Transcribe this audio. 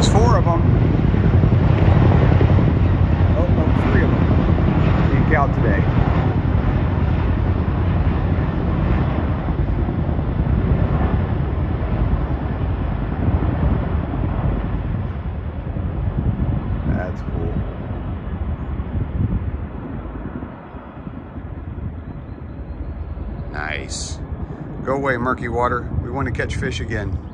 There's four of them. Oh, no, three of them. Ink out today. That's cool. Nice. Go away, murky water. We want to catch fish again.